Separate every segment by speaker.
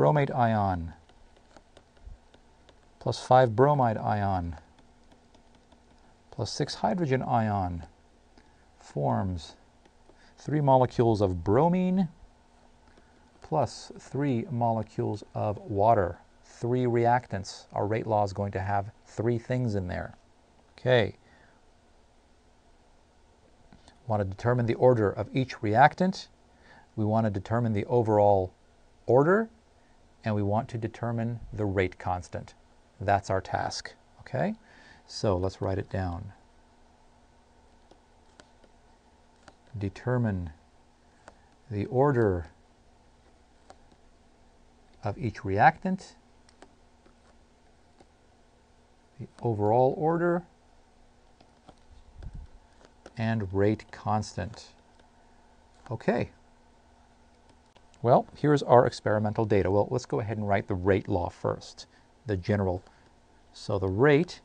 Speaker 1: bromate ion plus 5 bromide ion plus 6 hydrogen ion forms 3 molecules of bromine plus 3 molecules of water. Three reactants. Our rate law is going to have three things in there. Okay. Want to determine the order of each reactant. We want to determine the overall order. And we want to determine the rate constant. That's our task. Okay? So let's write it down. Determine the order of each reactant, the overall order, and rate constant. Okay. Well, here's our experimental data. Well, let's go ahead and write the rate law first, the general. So the rate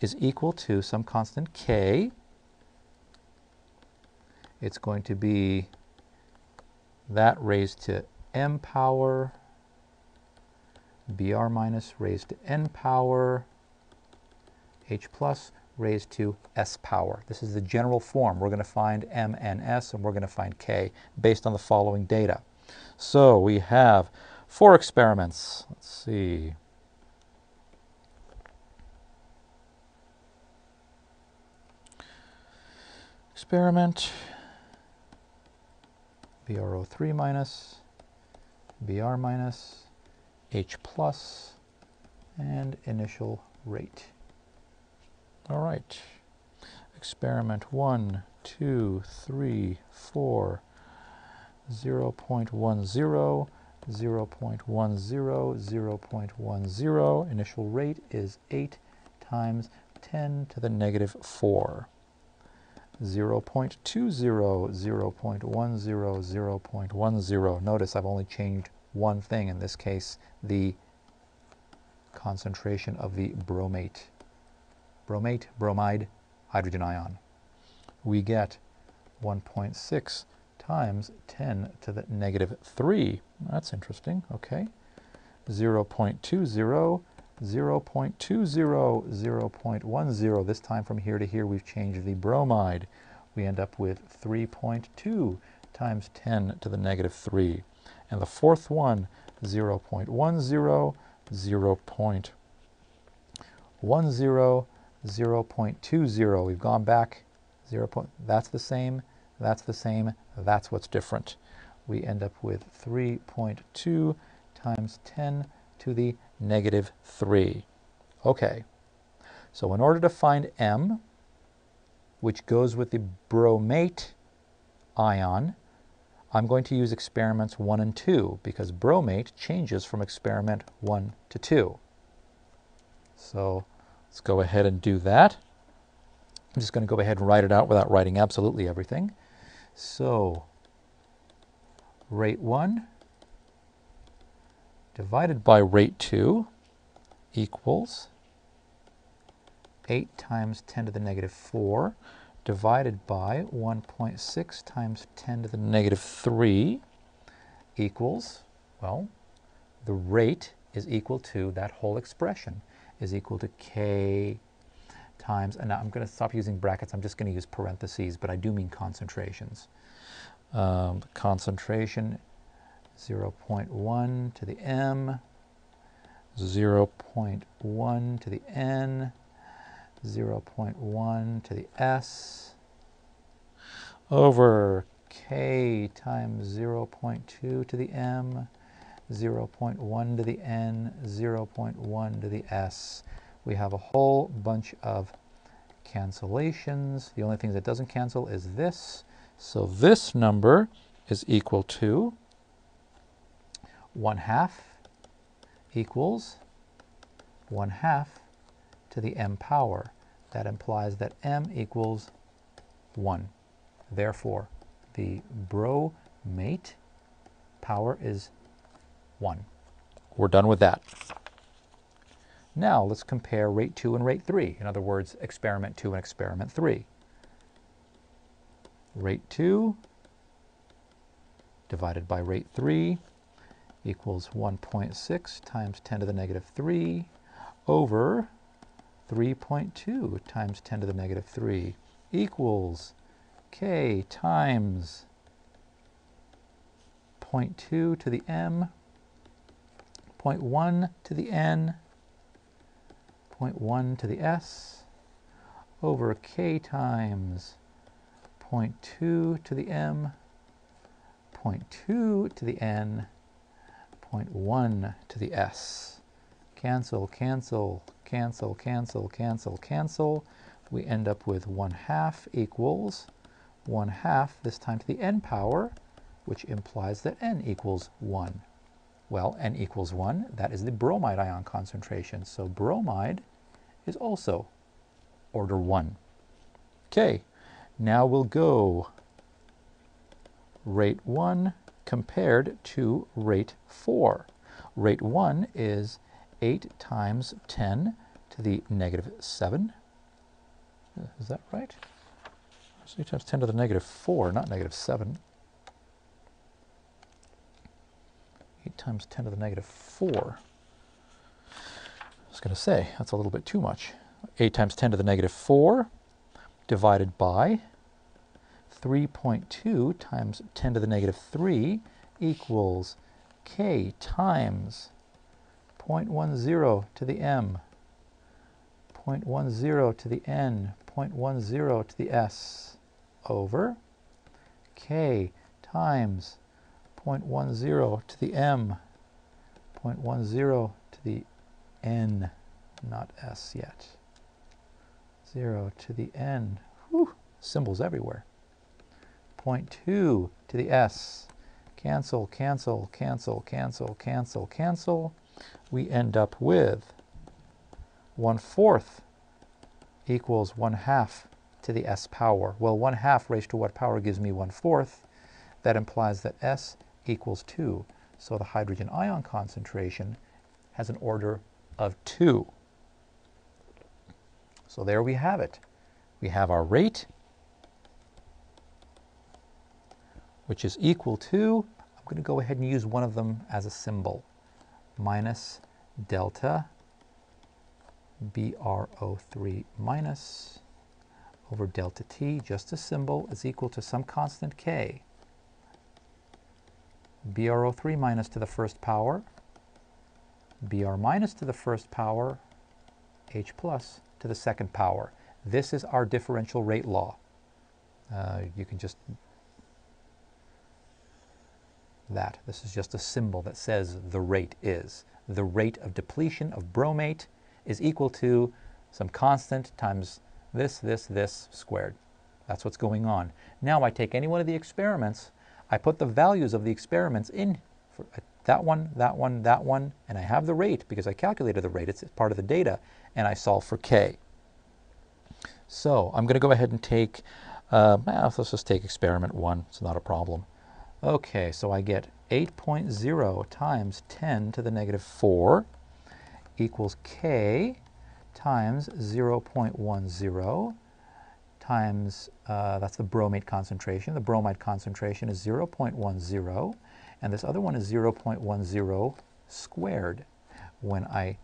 Speaker 1: is equal to some constant k. It's going to be that raised to m power br minus raised to n power h plus raised to s power. This is the general form. We're going to find m and s, and we're going to find k based on the following data. So we have four experiments. Let's see. Experiment BRO3 minus, BR minus, H plus, and initial rate. All right. Experiment one, two, three, four. 2, 3, 4, 0 0.10, 0 0.10, 0 0.10. Initial rate is 8 times 10 to the negative 4. 0 0.20, 0 0.10, 0 0.10. Notice I've only changed one thing, in this case, the concentration of the bromate. Bromate, bromide, hydrogen ion. We get 1.6 times 10 to the negative 3. That's interesting, okay. 0 0.20, 0 0.20, 0 0.10. This time from here to here we've changed the bromide. We end up with 3.2 times 10 to the negative 3. And the fourth one, 0 0.10, 0 0.10, 0 0.20. We've gone back 0. Point, that's the same, that's the same, that's what's different. We end up with 3.2 times 10 to the negative 3. Okay, so in order to find M, which goes with the bromate ion, I'm going to use experiments 1 and 2 because bromate changes from experiment 1 to 2. So let's go ahead and do that. I'm just going to go ahead and write it out without writing absolutely everything. So rate 1 divided by rate 2 equals 8 times 10 to the negative 4 divided by 1.6 times 10 to the negative 3 equals, well, the rate is equal to that whole expression is equal to k times, and now I'm going to stop using brackets, I'm just going to use parentheses, but I do mean concentrations. Um, concentration 0.1 to the m, 0.1 to the n, 0.1 to the s, over k times 0.2 to the m, 0.1 to the n, 0.1 to the s. We have a whole bunch of cancellations. The only thing that doesn't cancel is this. So this number is equal to 1 half equals 1 half to the m power. That implies that m equals 1. Therefore, the bromate power is 1. We're done with that. Now let's compare rate 2 and rate 3. In other words, experiment 2 and experiment 3. Rate 2 divided by rate 3 equals 1.6 times 10 to the negative 3 over 3.2 times 10 to the negative 3 equals k times 0.2 to the m, 0.1 to the n, 0.1 to the s, over k times 0.2 to the m, 0.2 to the n, 0.1 to the s. Cancel, cancel, cancel, cancel, cancel, cancel. We end up with 1 half equals 1 half, this time to the n power, which implies that n equals 1. Well, n equals 1, that is the bromide ion concentration. So bromide is also order 1. Okay, now we'll go rate 1 compared to rate 4. Rate 1 is 8 times 10 to the negative 7. Is that right? 8 times 10 to the negative 4, not negative 7. 8 times 10 to the negative 4. I was going to say, that's a little bit too much. 8 times 10 to the negative 4 divided by 3.2 times 10 to the negative 3 equals k times 0.10 to the m, 0.10 to the n, 0.10 to the s over k times 0.10 to the m, 0.10 to the n, not s yet, 0 to the n, Whew, symbols everywhere, 0.2 to the s, cancel, cancel, cancel, cancel, cancel, cancel, we end up with 1 fourth equals 1 half to the s power. Well, 1 half raised to what power gives me 1 fourth? That implies that s equals 2. So the hydrogen ion concentration has an order of 2. So there we have it. We have our rate, which is equal to, I'm going to go ahead and use one of them as a symbol, minus delta BRO3 minus over delta T, just a symbol, is equal to some constant K. BRO3 minus to the first power, BR minus to the first power, H plus to the second power. This is our differential rate law. Uh, you can just that. This is just a symbol that says the rate is. The rate of depletion of bromate is equal to some constant times this, this, this squared. That's what's going on. Now I take any one of the experiments, I put the values of the experiments in for that one, that one, that one, and I have the rate because I calculated the rate. It's part of the data, and I solve for k. So I'm going to go ahead and take, uh, let's just take experiment 1. It's not a problem. Okay, so I get 8.0 times 10 to the negative 4 equals k times 0.10 times, uh, that's the bromate concentration. The bromide concentration is 0.10, and this other one is 0.10 squared. When I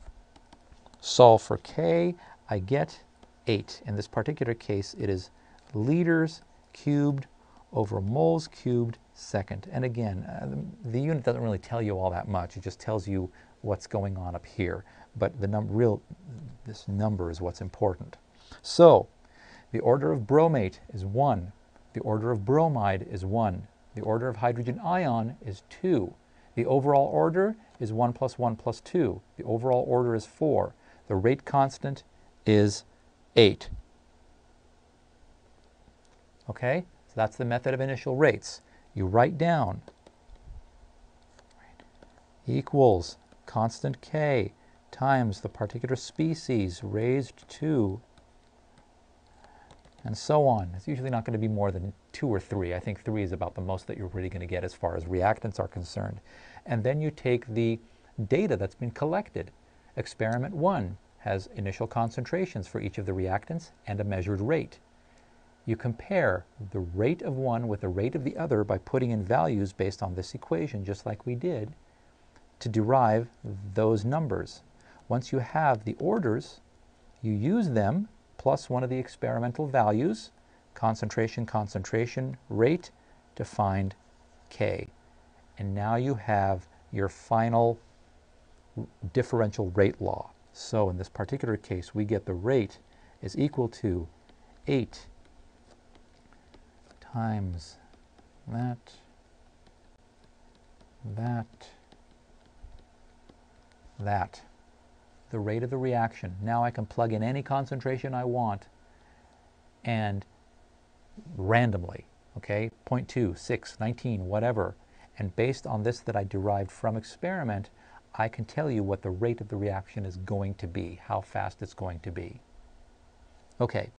Speaker 1: solve for k, I get 8. In this particular case, it is liters cubed over moles cubed second. And again, uh, the, the, unit doesn't really tell you all that much. It just tells you what's going on up here. But the num real, this number is what's important. So, the order of bromate is 1. The order of bromide is 1. The order of hydrogen ion is 2. The overall order is 1 plus 1 plus 2. The overall order is 4. The rate constant is 8. Okay? So that's the method of initial rates. You write down equals constant k times the particular species raised to and so on. It's usually not going to be more than two or three. I think three is about the most that you're really going to get as far as reactants are concerned. And then you take the data that's been collected. Experiment one has initial concentrations for each of the reactants and a measured rate. You compare the rate of one with the rate of the other by putting in values based on this equation, just like we did. to derive those numbers. Once you have the orders, you use them plus one of the experimental values, concentration, concentration, rate, to find K. And now you have your final differential rate law. So in this particular case, we get the rate is equal to 8 times that, that, that, the rate of the reaction. Now I can plug in any concentration I want and randomly, okay, 0.2, 6, 19, whatever. And based on this that I derived from experiment, I can tell you what the rate of the reaction is going to be, how fast it's going to be. Okay,